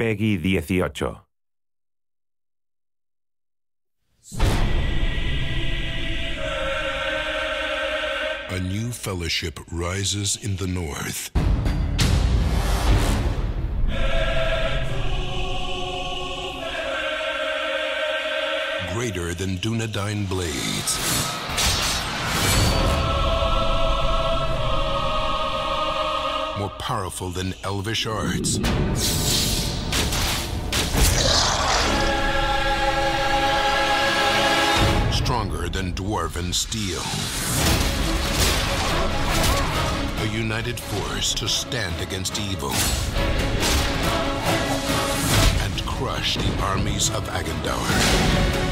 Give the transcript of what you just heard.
PEGI 18. A new fellowship rises in the north. Greater than Dunedain blades. More powerful than elvish arts. Than dwarven steel. A united force to stand against evil and crush the armies of Agandaur.